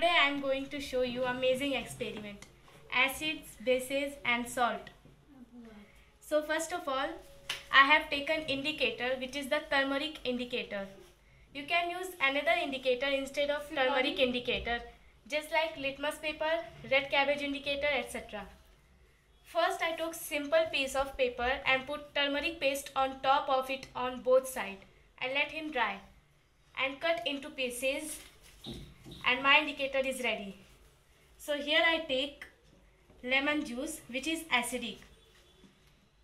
Today I am going to show you amazing experiment. Acids, bases and salt. So first of all, I have taken indicator which is the turmeric indicator. You can use another indicator instead of turmeric indicator just like litmus paper, red cabbage indicator etc. First I took simple piece of paper and put turmeric paste on top of it on both sides and let him dry and cut into pieces and my indicator is ready. So here I take lemon juice which is acidic.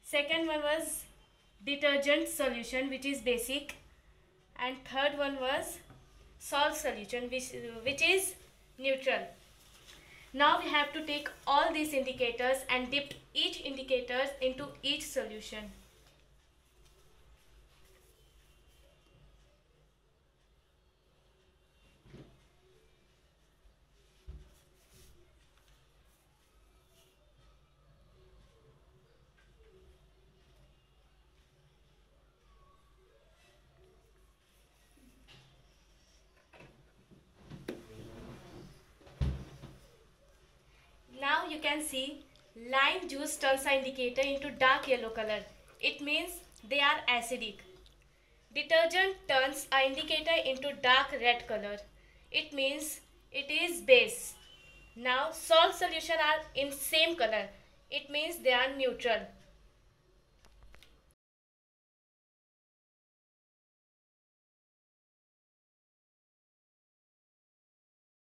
Second one was detergent solution which is basic and third one was salt solution which, which is neutral. Now we have to take all these indicators and dip each indicators into each solution. Now you can see lime juice turns the indicator into dark yellow color. It means they are acidic. Detergent turns a indicator into dark red color. It means it is base. Now salt solution are in same color. It means they are neutral.